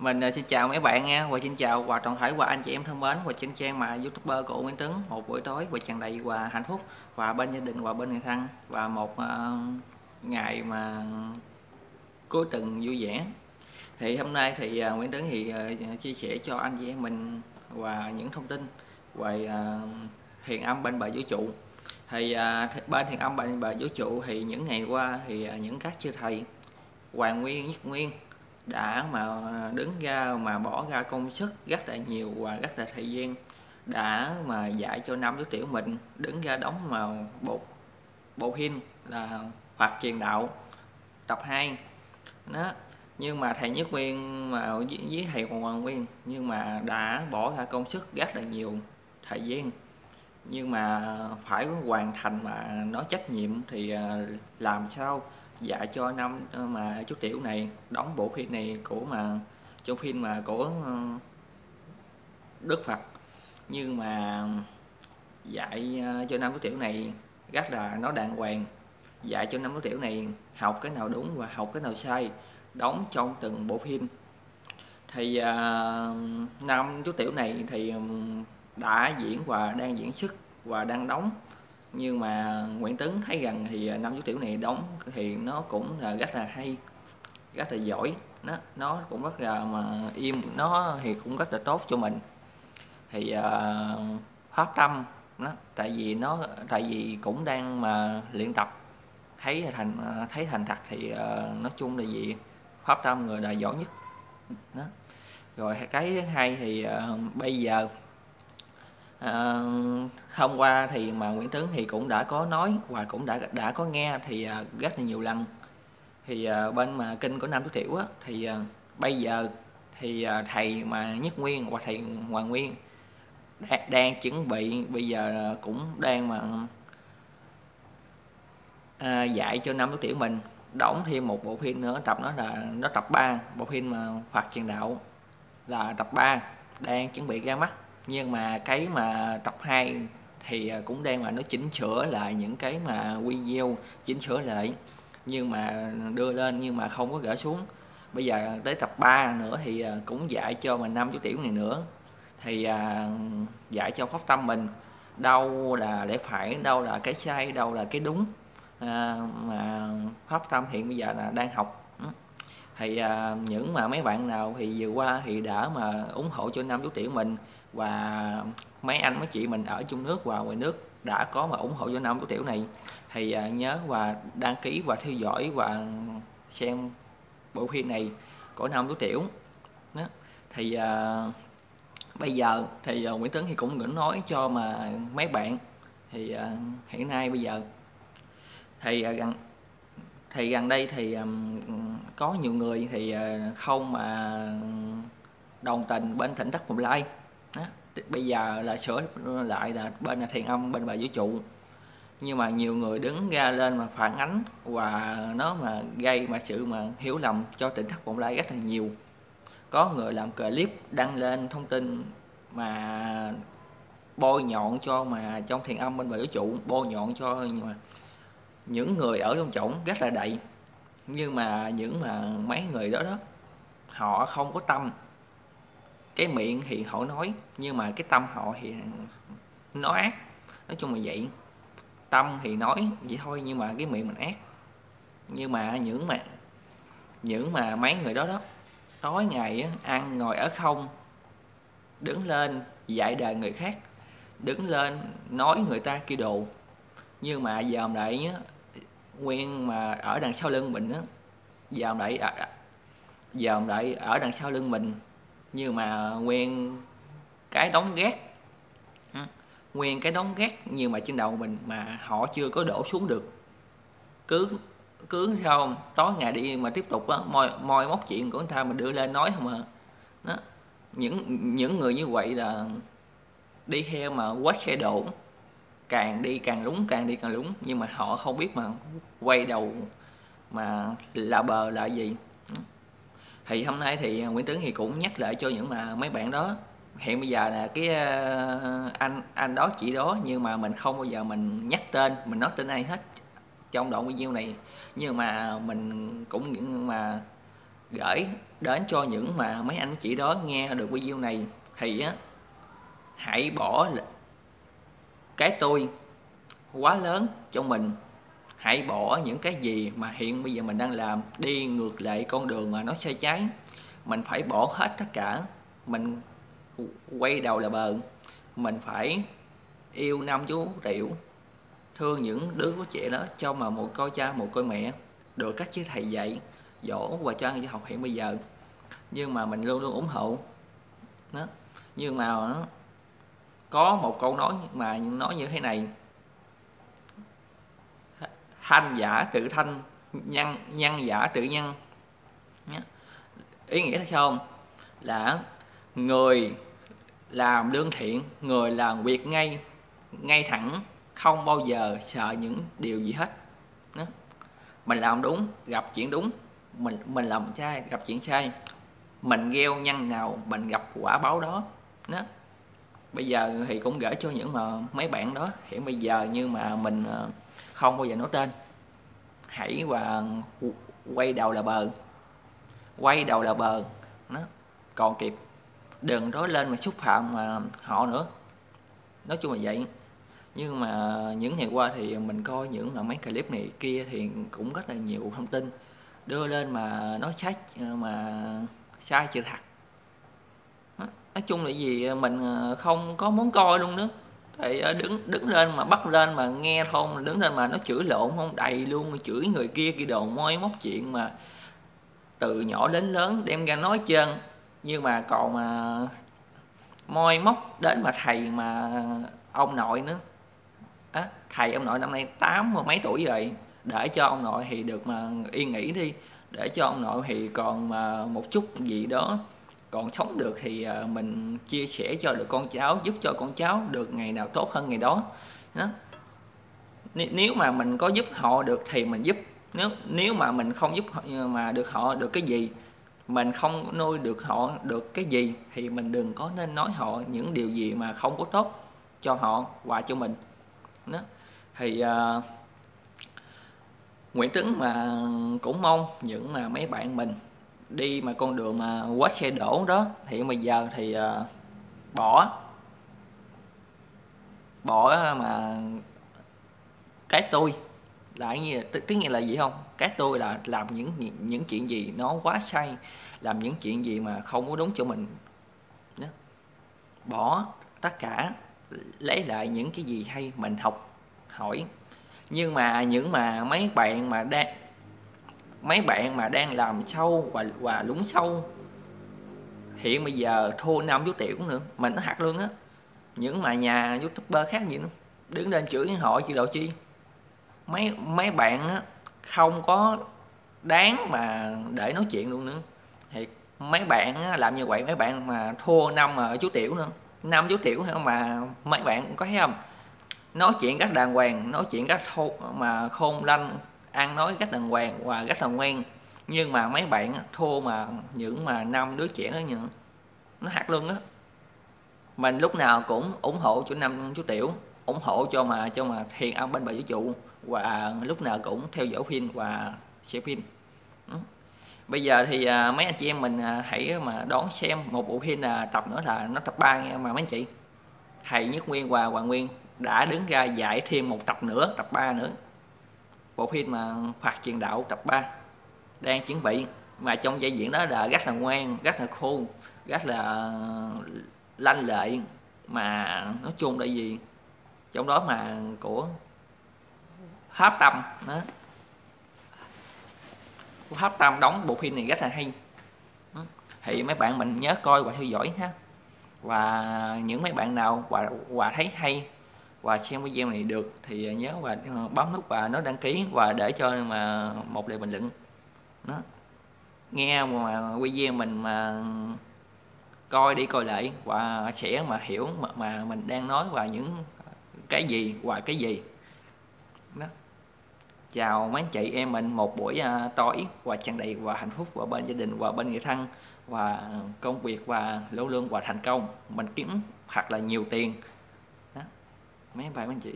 Mình ờ, xin chào mấy bạn nha. Và xin chào và toàn thể và anh chị em thân mến và trên trang mà youtuber của Nguyễn Tấn. Một buổi tối và tràn đầy và hạnh phúc. Và bên gia đình và bên người thân. Và một uh, ngày mà cuối tuần vui vẻ. Thì hôm nay thì uh, Nguyễn Tấn thì uh, chia sẻ cho anh chị em mình và những thông tin về uh, thiền âm bên bờ vũ trụ. Thì uh, bên thiền âm bên bờ vũ trụ thì những ngày qua thì uh, những các chư thầy Hoàng Nguyên Nhất Nguyên đã mà đứng ra mà bỏ ra công sức rất là nhiều và rất là thời gian đã mà dạy cho năm đứa tiểu mình đứng ra đóng mà bộ bộ phim là hoạt truyền đạo tập 2 đó nhưng mà thầy nhất nguyên mà với, với thầy hoàng nguyên nhưng mà đã bỏ ra công sức rất là nhiều thời gian. Nhưng mà phải hoàn thành mà nó trách nhiệm thì à, làm sao? Dạ cho năm ờ, mà chú tiểu này đóng bộ phim này của mà trong phim mà của ờ, đức phật. Nhưng mà dạy ờ, cho năm chú tiểu này rất là nó đàng hoàng. Dạy cho năm chú tiểu này học cái nào đúng và học cái nào sai đóng trong từng bộ phim. Thì uh, năm chú tiểu này thì đã diễn và đang diễn xuất và đang đóng nhưng mà Nguyễn Tấn thấy rằng thì à, năm chú tiểu này đóng thì nó cũng là rất là hay rất là giỏi. Nó nó cũng rất là mà im nó thì cũng rất là tốt cho mình. Thì à, uh, pháp tâm nó tại vì nó tại vì cũng đang mà luyện tập thấy thành à, thấy thành thật thì uh, nói chung là gì pháp tâm người là giỏi nhất. Đó. Rồi cái thứ hai thì uh, bây giờ à, hôm qua thì mà Nguyễn Tấn thì cũng đã có nói và cũng đã đã có nghe thì à, rất là nhiều lần. Thì à, bên mà kinh của Nam Tú Tiểu á, thì à, bây giờ thì à, thầy mà Nhất Nguyên và thầy Hoàng Nguyên đang, đang chuẩn bị bây giờ cũng đang mà à, dạy cho Nam Tú Tiểu mình. Đóng thêm một bộ phim nữa tập nó là nó tập 3 bộ phim mà Phật truyền đạo là tập 3 đang chuẩn bị ra mắt nhưng mà cái mà tập 2 thì à, cũng đang mà nó chỉnh sửa lại những cái mà video chỉnh sửa lại. Nhưng mà đưa lên nhưng mà không có gỡ xuống. Bây giờ tới tập 3 nữa thì à, cũng dạy cho mình năm chú tiểu này nữa. Thì à, dạy cho pháp tâm mình. Đâu là lẽ phải đâu là cái sai đâu là cái đúng à, mà pháp tâm hiện bây giờ là đang học. Thì à, những mà mấy bạn nào thì vừa qua thì đã mà ủng hộ cho năm chú tiểu mình và mấy anh mấy chị mình ở trong nước và ngoài nước đã có mà ủng hộ cho năm chú tiểu này thì uh, nhớ và đăng ký và theo dõi và xem bộ phim này của năm chú tiểu đó. thì uh, bây giờ thì uh, Nguyễn Tấn thì cũng vẫn nói cho mà mấy bạn thì uh, hiện nay bây giờ thì uh, gần thì gần đây thì um, có nhiều người thì uh, không mà đồng tình bên tỉnh thất bồng lai bây giờ là sửa lại là bên là thiền âm bên bà vũ trụ. Nhưng mà nhiều người đứng ra lên mà phản ánh và nó mà gây mà sự mà hiểu lầm cho tỉnh thất bồng lai rất là nhiều. Có người làm clip đăng lên thông tin mà bôi nhọn cho mà trong thiền âm bên bà vũ trụ, bôi nhọn cho mà những người ở trong chổng rất là đầy. Nhưng mà những mà mấy người đó đó, họ không có tâm cái miệng thì họ nói nhưng mà cái tâm họ thì nó ác. Nói chung là vậy. Tâm thì nói vậy thôi nhưng mà cái miệng mình ác. Nhưng mà những mà những mà mấy người đó đó tối ngày á, ăn ngồi ở không đứng lên dạy đời người khác đứng lên nói người ta kia đồ. Nhưng mà giờ lại á, nguyên mà ở đằng sau lưng mình á giờ lại à, à, giờ lại ở đằng sau lưng mình nhưng mà nguyên cái đóng ghét. Ừ, nguyên cái đóng ghét nhưng mà trên đầu mình mà họ chưa có đổ xuống được. Cứ cứ sao không? Tối ngày đi mà tiếp tục á, moi moi móc chuyện của người ta mà đưa lên nói không à. Đó. Những những người như vậy là đi theo mà quá xe đổ. Càng đi càng lúng, càng đi càng lúng. Nhưng mà họ không biết mà quay đầu mà là bờ là gì thì hôm nay thì à, Nguyễn tuấn thì cũng nhắc lại cho những mà mấy bạn đó. Hiện bây giờ là cái à, anh anh đó chị đó, nhưng mà mình không bao giờ mình nhắc tên, mình nói tên ai hết trong đoạn video này. Nhưng mà mình cũng những mà gửi đến cho những mà mấy anh chị đó nghe được video này thì, á, hãy bỏ cái tôi quá lớn cho mình hãy bỏ những cái gì mà hiện bây giờ mình đang làm đi ngược lại con đường mà nó sai trái. Mình phải bỏ hết tất cả. Mình quay đầu là bờ. Mình phải yêu năm chú triệu thương những đứa của trẻ đó cho mà một coi cha, một coi mẹ. Được các chứ thầy dạy, dỗ và cho ăn cho học hiện bây giờ. Nhưng mà mình luôn luôn ủng hộ. Đó. Nhưng mà có một câu nói mà nói như thế này thanh giả tự thanh, nhân nhân giả tự nhân. Ý nghĩa là sao không? Là người làm lương thiện, người làm việc ngay ngay thẳng, không bao giờ sợ những điều gì hết. Đó. mình làm đúng, gặp chuyện đúng. Mình mình làm sai, gặp chuyện sai. Mình gieo nhân nào, mình gặp quả báo đó. Đó bây giờ thì cũng gửi cho những mà mấy bạn đó. Hiện bây giờ như mà mình ờ, không bao giờ nói tên. Hãy và quay đầu là bờ. Quay đầu là bờ. Nó còn kịp. Đừng nói lên mà xúc phạm mà họ nữa. Nói chung là vậy. Nhưng mà những ngày qua thì mình coi những mấy clip này kia thì cũng rất là nhiều thông tin đưa lên mà nó sai à, mà sai sự thật. Nói chung là gì? Mình à, không có muốn coi luôn nữa thì ờ, đứng đứng lên mà bắt lên mà nghe không đứng lên mà nó chửi lộn không? Đầy luôn mà chửi người kia kia đồ môi móc chuyện mà từ nhỏ đến lớn đem ra nói chân nhưng mà còn mà môi móc đến mà thầy mà ông nội nữa. À, thầy ông nội năm nay tám mấy tuổi rồi. Để cho ông nội thì được mà yên nghỉ đi. Để cho ông nội thì còn mà một chút gì đó còn sống được thì ờ, mình chia sẻ cho được con cháu giúp cho con cháu được ngày nào tốt hơn ngày đó. Đó. Nếu mà mình có giúp họ được thì mình giúp. Nếu nếu mà mình không giúp họ, ờ, mà được họ được cái gì mình không nuôi được họ được cái gì thì mình đừng có nên nói họ những điều gì mà không có tốt cho họ và cho mình. Đó. Thì uh, Nguyễn Tấn mà cũng mong những mà mấy bạn mình đi mà con đường mà quá xe đổ đó thì bây giờ thì uh, bỏ. Bỏ mà cái tôi là như tức nghĩa là gì không? Cái tôi là làm những những chuyện gì nó quá sai làm những chuyện gì mà không có đúng cho mình. Đó. bỏ tất cả lấy lại những cái gì hay mình học hỏi. Nhưng mà những mà mấy bạn mà đang mấy bạn mà đang làm sâu và và lúng sâu. Hiện bây giờ thua năm chú tiểu nữa mình nó hạt luôn á. Những mà nhà youtuber khác gì nữa đứng lên chửi họ chị đồ chi. Mấy mấy bạn á không có đáng mà để nói chuyện luôn nữa. Thì mấy bạn á, làm như vậy mấy bạn mà thua năm ở chú tiểu nữa. Năm chú tiểu mà mấy bạn có thấy không? Nói chuyện rất đàng hoàng nói chuyện rất thô mà khôn lanh ăn nói rất đàng hoàng và rất là ngoan nhưng mà mấy bạn thua mà những mà năm đứa trẻ đó những, nó hạt luôn đó mình lúc nào cũng ủng hộ cho năm chú tiểu, ủng hộ cho mà cho mà thiền âm bên bờ vũ trụ. Và lúc nào cũng theo dõi phim và xem phim ừ. bây giờ thì à, mấy anh chị em mình à, hãy mà đón xem một bộ phim là tập nữa là nó tập 3 nha, mà mấy anh chị. Thầy nhất nguyên và hoàng nguyên đã đứng ra giải thêm một tập nữa, tập 3 nữa bộ phim mà phạt truyền đạo tập 3 đang chuẩn bị. Mà trong vai diễn đó là rất là ngoan, rất là khôn, rất là lanh lợi. Mà nói chung là gì? Trong đó mà của Pháp Tâm đó Pháp Tâm đóng bộ phim này rất là hay. Thì mấy bạn mình nhớ coi và theo dõi ha. Và những mấy bạn nào và và thấy hay và xem video này được thì nhớ và ờ, bấm nút và nó đăng ký và để cho mà một lời bình luận. Đó. Nghe mà video mình mà coi đi coi lại và sẽ mà hiểu mà, mà mình đang nói và những cái gì và cái gì. Đó. Chào mấy chị em mình một buổi à, uh, tối và tràn đầy và hạnh phúc và bên gia đình và bên người thân và công việc và lỗ lương và thành công. Mình kiếm thật là nhiều tiền mấy bạn mấy anh chị.